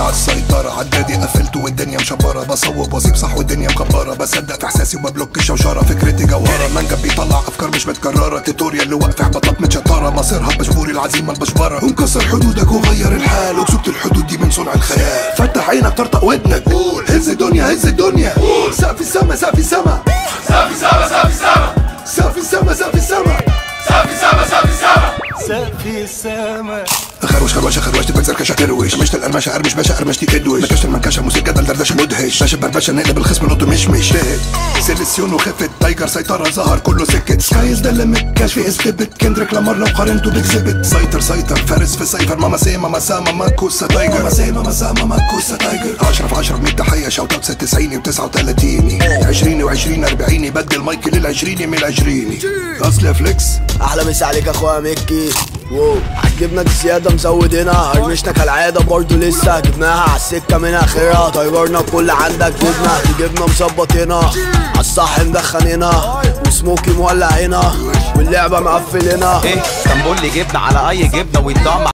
برجع السيطرة. عدادي قفلته والدنيا مشبرة. بصوب واصيب صح والدنيا مكبرة. بصدق في احساسي وببلوك الشوشرة فكرتي جوهرة منجم بيطلع افكار مش متكررة. توتوريال اللي واقف بطلات متشطرة مصيرها بجبور العزيمة البشبرة ومكسر حدودك وغير الحال. وكسبت الحدود دي من صنع الخيال. فتح عينك طرطق ودنك. قول. هز الدنيا هز الدنيا. قول. سقف السما سقف السما. سافي سما سافي سما سقف السما سقف السما. سافي سما سافي سما سقف السما. خروش خروش خروش تبقى زركشة تروش مشت القرمشة قرمش باشا قرمشتي كدوش مكشت المنكشة موسيقى دل دردشة مدهش. ماشي بربشة نقلب الخصم نط مش مش سيليسيون وخفت تايجر سيطرة ظهر كله سكت. سكايز ده اللي متكشف اثبت كندريك لامار لو قارنته بكذبت سيطر سيطر فارس في سيفر ماما سي ماما سا ماما كوسا تايجر. ماما سي ماما سا ماما كوسا تايجر. 10 في 10 في 100 تحية شوت اوت 90 و39 20 و20 40 بدل مايكل العشريني من العشريني أصل فليكس. أحلى مسا عليك يا أخويا مكي واو. عجبنا الزيادة مزود هنا هرمشنا كالعادة برضو لسه. جبناها عالسكة من آخرها طيرنا كل عندك جبنا جبنا مظبط هنا عالصح مدخن هنا وسموكي مولع هنا واللعبة مقفل هنا إيه؟ كان جبنة على أي جبنة ويتضم